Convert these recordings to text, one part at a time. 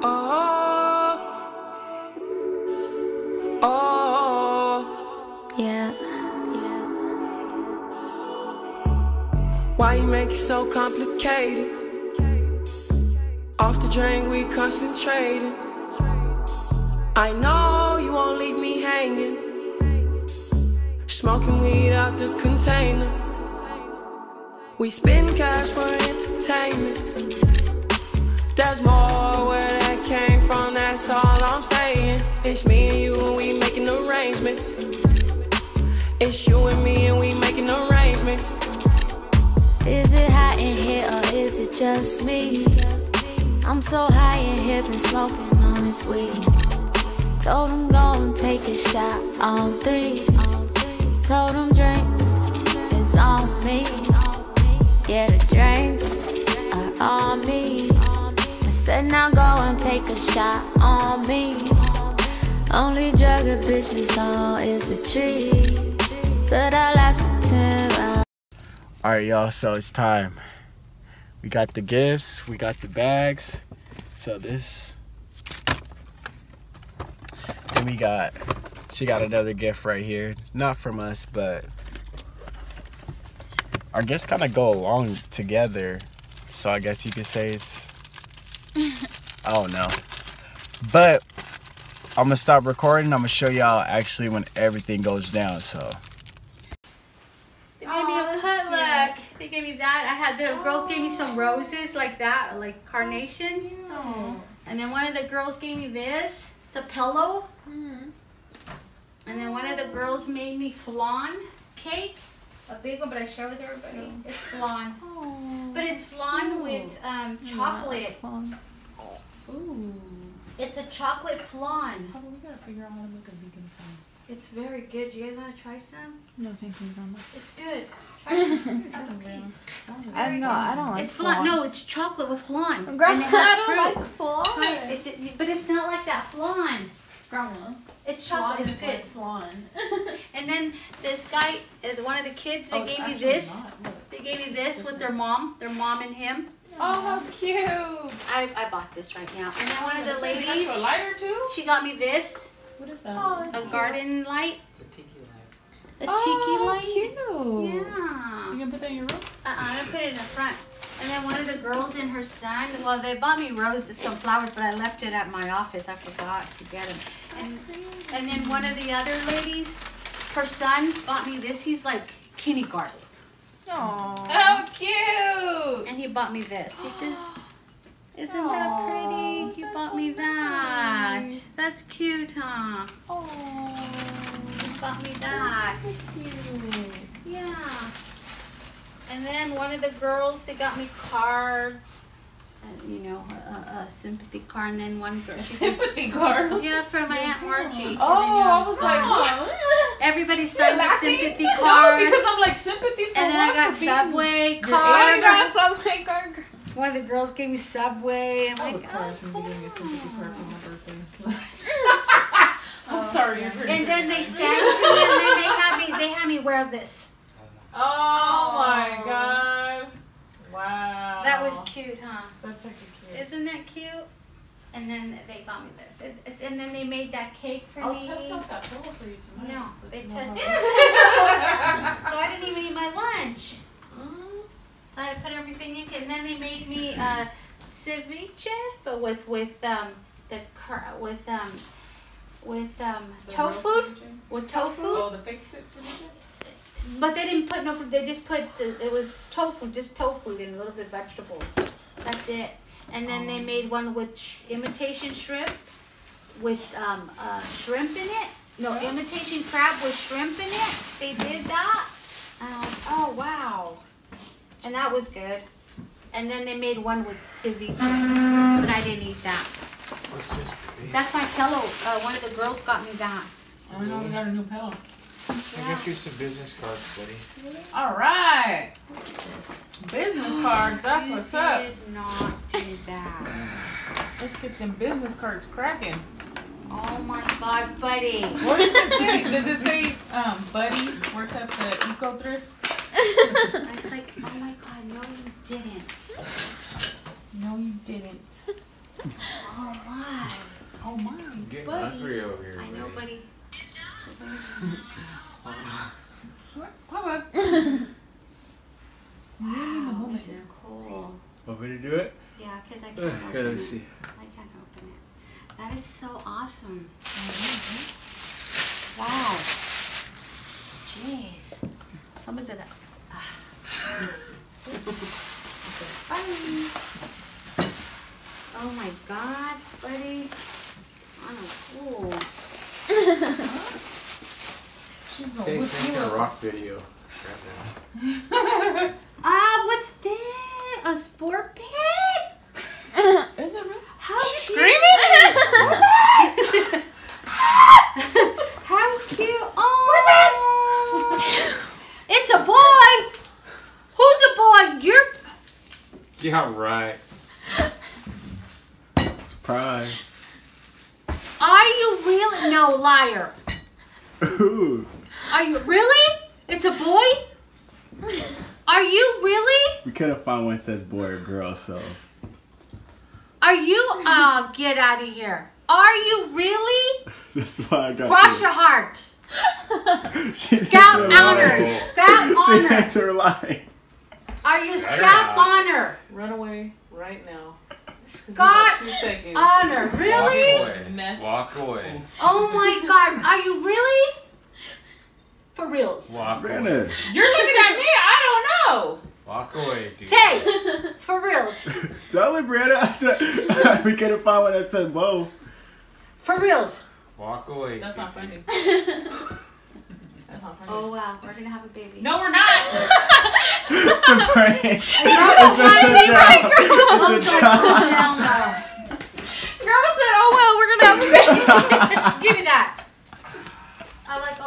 Oh, oh, oh, Yeah. why you make it so complicated? Off the drain, we concentrating. I know you won't leave me hanging. Smoking weed out the container. We spend cash for entertainment. There's more all I'm saying. It's me and you and we making arrangements. It's you and me and we making arrangements. Is it hot in here or is it just me? I'm so high in here, been smoking on this weed. Told him go and take a shot on three. Told him drinks is on me. Yeah, the drinks are on me. Said now go and take a shot on me. Only drug a bitch is on is tree. But I lasted 10 rounds. All right, y'all. So it's time. We got the gifts. We got the bags. So this. Then we got. She got another gift right here. Not from us, but our gifts kind of go along together. So I guess you could say it's. Oh, I don't know. But I'm gonna stop recording. I'm gonna show y'all actually when everything goes down. So. They gave me a potluck. They gave me that. I had the girls gave me some roses like that, like carnations. And then one of the girls gave me this. It's a pillow. And then one of the girls made me flan cake. A big one, but I share with everybody. It's flan. But it's flan with um, chocolate. Ooh. It's a chocolate flan. How we gotta figure out how to make a vegan flan. It's very good. You guys want to try some? No, thank you, Grandma. It's good. Try some. Have a piece. I don't know. I don't like It's flan. No, it's chocolate with flan. and Grandma, it has I don't fruit. like flan. It. It- but it's not like that flan. Grandma. It's chocolate. It's good. like flan. And then this guy, uh, one of the kids, they Oh, gave me this. They gave me this with their mom, their mom and him. Oh, how cute. I, I bought this right now. And then one of the ladies, A lighter too? she got me this, What is that? a garden light, It's a tiki light. a oh, tiki light. cute. Yeah. You gonna put that in your room? Uh-uh, I'm gonna put it in the front. And then one of the girls and her son, well, they bought me roses, some flowers, but I left it at my office. I forgot to get them. And, and then one of the other ladies, her son bought me this. He's like kindergarten. Oh, cute. And he bought me this. He says, Isn't that pretty? You bought me that. That's cute, huh? Oh, You bought me that. cute. Yeah. And then one of the girls, they got me cards. And, you know, a, a sympathy card. And then one girl. she Sympathy card. Yeah, from my Aunt Margie. Oh, they knew I was was gone. like, Everybody signed the laughing? sympathy No, because I'm like sympathy for and then I got For being- Subway Your cards. age? Subway card. One of the girls gave me Subway. I'm I like, would cry oh, if somebody gave me a sympathy card for my birthday. Oh, I'm sorry, you're And then they sang to me, and then they had me. They had me wear this. Oh my god. Wow. That was cute, huh? That's actually cute. Isn't that cute? And then they got me this. It's- And then they made that cake for me. I'll me. test out that pillow for you tonight. No, they tested. so I didn't even eat my lunch. Mm. So I put everything in, and then they made me uh, ceviche, but with with um the cur- with um with um tofu with tofu. Oh, the fake ceviche? But they didn't put no food. They just put uh, it was tofu, just tofu and a little bit of vegetables. That's it. And then they made one with sh- imitation shrimp, with um, uh, shrimp in it. No, imitation crab with shrimp in it. They did that. And I was, oh wow, and that was good. And then they made one with ceviche, but I didn't eat that. What's this? baby? That's my pillow. Uh, one of the girls got me that. I know we got a new pillow. I got you some business cards, buddy. All right. Business cards. That's You what's up. Did not do that. Let's get them business cards cracking. Oh my God, buddy. What does it say? Does it say, um, Buddy works at the Eco Thrift? I was like, oh my God, no, you didn't. No, you didn't. Oh my. Oh my. I'm getting Buddy. hungry over here. I know, buddy. Papa. Wow, this is cool. Want me to do it? Yeah, because I can't Uh, open Here, let me it. see. I can't open it. That is so awesome. Wow. Jeez. Someone's in it. Bye. Oh my god, buddy. On a cool. She's gonna Hey, whip take you a rock video. Grab that. Ah, what's that? A sport pit? Is it real? How She's cute. screaming? How cute. Oh. it's a boy. Who's a boy? You're. Yeah, right. Surprise. Are you really? No, liar. Ooh. Are you really? It's a boy? Are you really? We couldn't find one that says boy or girl, so. Are you? Oh, get out of here. Are you really? That's why I got Cross you. your heart. She Scout thinks we're honors. lying. Scout She honor. thinks we're lying. Are you Better scout not. honor? Run away right now. you Scott got two seconds. Honor. Really? Walk away. Mess. Walk away. Oh my god. Are you really? For reals. Walk away. You're looking at me. I don't know. Walk away, dude. Tay. For reals. Tell her, Brianna. we couldn't find one that said whoa. For reals. Walk away. That's not funny. That's not funny. Oh wow. We're gonna have a baby. No, we're not. It's a prank. It's just a joke. Oh, It's a so joke. calm down, though. Grandma said, "Oh well, we're gonna have a baby." Give me that.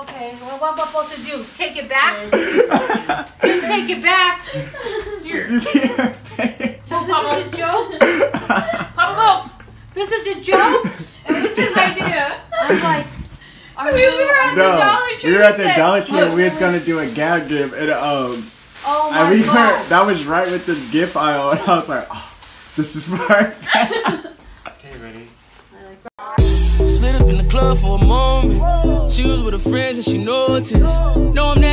I'm like, okay, well, what am I supposed to do? Take it back? You take it back. Here. Did you see her face? So this is a joke? Pop off. This is a joke? It was his idea. I'm like, are We were at the Dollar Tree. we were at the said, Dollar Tree and we was gonna do a gag gift and um Oh and my we were god. that was right with the gift aisle and I was like, oh, this is perfect. Club for a moment. She was with her friends and she noticed. No, I'm that.